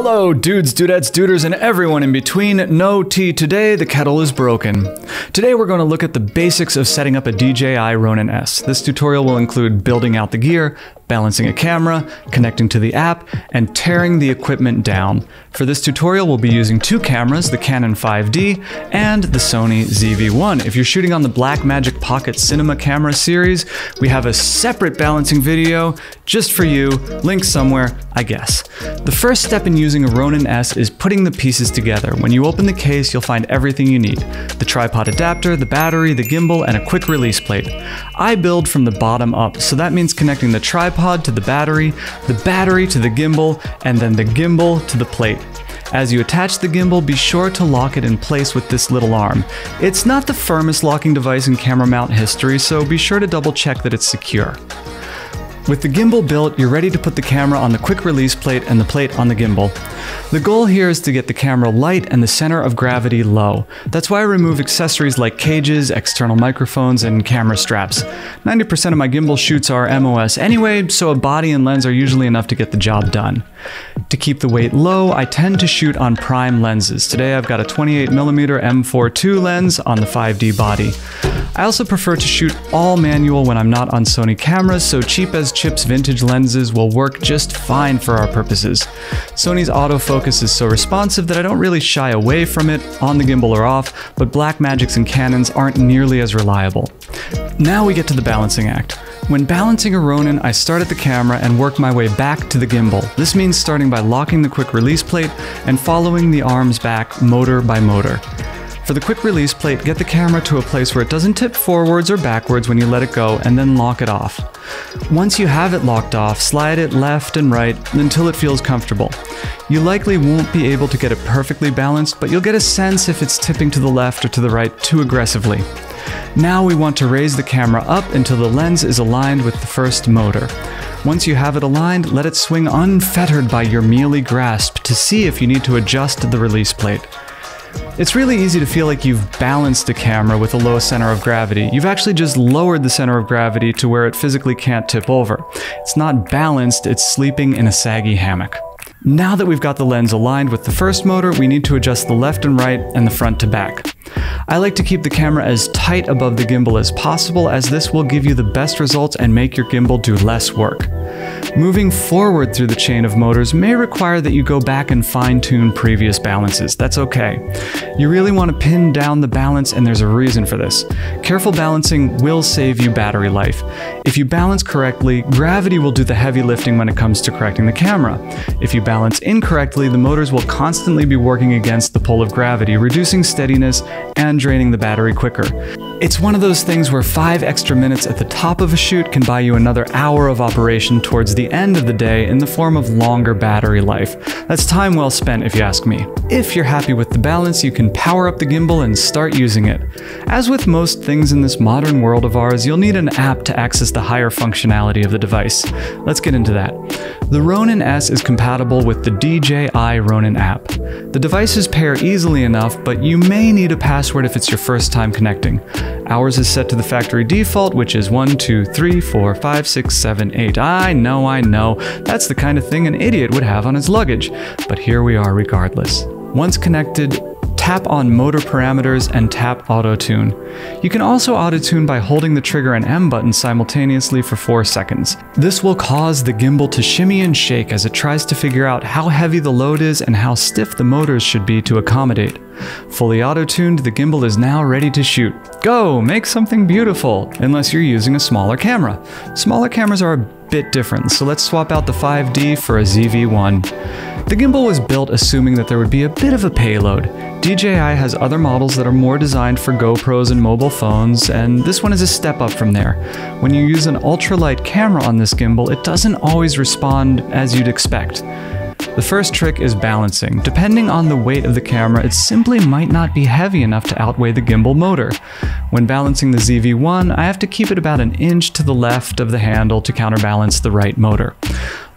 Hello, dudes, dudettes, duders, and everyone in between. No tea today, the kettle is broken. Today we're going to look at the basics of setting up a DJI Ronin S. This tutorial will include building out the gear, balancing a camera, connecting to the app, and tearing the equipment down. For this tutorial, we'll be using two cameras, the Canon 5D and the Sony ZV-1. If you're shooting on the Blackmagic Pocket Cinema camera series, we have a separate balancing video just for you, link somewhere, I guess. The first step in using a Ronin S is putting the pieces together. When you open the case, you'll find everything you need. The tripod adapter, the battery, the gimbal, and a quick release plate. I build from the bottom up, so that means connecting the tripod tripod to the battery, the battery to the gimbal, and then the gimbal to the plate. As you attach the gimbal, be sure to lock it in place with this little arm. It's not the firmest locking device in camera mount history, so be sure to double check that it's secure. With the gimbal built, you're ready to put the camera on the quick release plate and the plate on the gimbal. The goal here is to get the camera light and the center of gravity low. That's why I remove accessories like cages, external microphones, and camera straps. 90% of my gimbal shoots are MOS anyway, so a body and lens are usually enough to get the job done. To keep the weight low, I tend to shoot on prime lenses. Today I've got a 28mm m4.2 lens on the 5D body. I also prefer to shoot all manual when I'm not on Sony cameras, so cheap as chips vintage lenses will work just fine for our purposes. Sony's autofocus is so responsive that I don't really shy away from it, on the gimbal or off, but Blackmagics and Canons aren't nearly as reliable. Now we get to the balancing act. When balancing a Ronin, I start at the camera and work my way back to the gimbal. This means starting by locking the quick release plate and following the arms back motor by motor. For the quick release plate, get the camera to a place where it doesn't tip forwards or backwards when you let it go, and then lock it off. Once you have it locked off, slide it left and right until it feels comfortable. You likely won't be able to get it perfectly balanced, but you'll get a sense if it's tipping to the left or to the right too aggressively. Now we want to raise the camera up until the lens is aligned with the first motor. Once you have it aligned, let it swing unfettered by your mealy grasp to see if you need to adjust the release plate. It's really easy to feel like you've balanced a camera with a low center of gravity. You've actually just lowered the center of gravity to where it physically can't tip over. It's not balanced, it's sleeping in a saggy hammock. Now that we've got the lens aligned with the first motor, we need to adjust the left and right and the front to back. I like to keep the camera as tight above the gimbal as possible as this will give you the best results and make your gimbal do less work. Moving forward through the chain of motors may require that you go back and fine tune previous balances. That's okay. You really want to pin down the balance, and there's a reason for this. Careful balancing will save you battery life. If you balance correctly, gravity will do the heavy lifting when it comes to correcting the camera. If you balance incorrectly, the motors will constantly be working against the pull of gravity, reducing steadiness and draining the battery quicker. It's one of those things where five extra minutes at the top of a shoot can buy you another hour of operation towards the end of the day in the form of longer battery life. That's time well spent if you ask me. If you're happy with the balance, you can power up the gimbal and start using it. As with most things in this modern world of ours, you'll need an app to access the higher functionality of the device. Let's get into that. The Ronin S is compatible with the DJI Ronin app. The devices pair easily enough, but you may need a password if it's your first time connecting. Ours is set to the factory default, which is 1, 2, 3, 4, 5, 6, 7, 8. I know, I know, that's the kind of thing an idiot would have on his luggage, but here we are regardless. Once connected, tap on motor parameters and tap auto tune. You can also auto tune by holding the trigger and M button simultaneously for 4 seconds. This will cause the gimbal to shimmy and shake as it tries to figure out how heavy the load is and how stiff the motors should be to accommodate. Fully auto-tuned, the gimbal is now ready to shoot. Go, make something beautiful, unless you're using a smaller camera. Smaller cameras are a bit different, so let's swap out the 5D for a ZV-1. The gimbal was built assuming that there would be a bit of a payload. DJI has other models that are more designed for GoPros and mobile phones, and this one is a step up from there. When you use an ultralight camera on this gimbal, it doesn't always respond as you'd expect. The first trick is balancing. Depending on the weight of the camera, it simply might not be heavy enough to outweigh the gimbal motor. When balancing the ZV-1, I have to keep it about an inch to the left of the handle to counterbalance the right motor.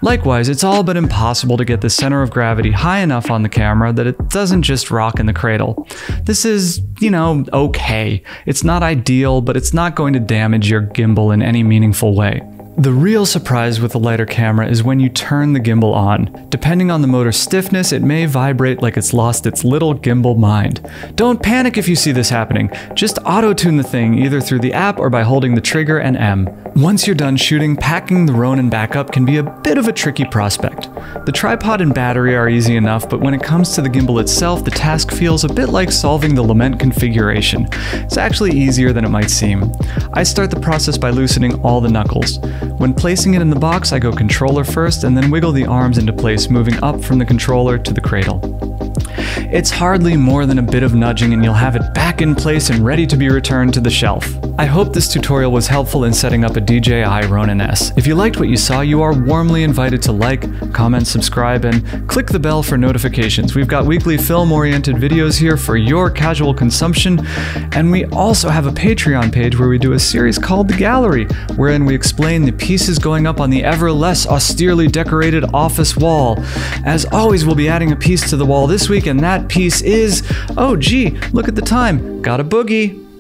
Likewise, it's all but impossible to get the center of gravity high enough on the camera that it doesn't just rock in the cradle. This is, you know, okay. It's not ideal, but it's not going to damage your gimbal in any meaningful way. The real surprise with the lighter camera is when you turn the gimbal on. Depending on the motor stiffness, it may vibrate like it's lost its little gimbal mind. Don't panic if you see this happening. Just auto-tune the thing either through the app or by holding the trigger and M. Once you're done shooting, packing the Ronin back up can be a bit of a tricky prospect. The tripod and battery are easy enough, but when it comes to the gimbal itself, the task feels a bit like solving the Lament configuration. It's actually easier than it might seem. I start the process by loosening all the knuckles. When placing it in the box, I go controller first and then wiggle the arms into place, moving up from the controller to the cradle. It's hardly more than a bit of nudging and you'll have it back in place and ready to be returned to the shelf. I hope this tutorial was helpful in setting up a DJI Ronin S. If you liked what you saw, you are warmly invited to like, comment, subscribe, and click the bell for notifications. We've got weekly film-oriented videos here for your casual consumption, and we also have a Patreon page where we do a series called The Gallery, wherein we explain the pieces going up on the ever less austerely decorated office wall. As always, we'll be adding a piece to the wall this week, and that piece is, oh gee, look at the time, got a boogie.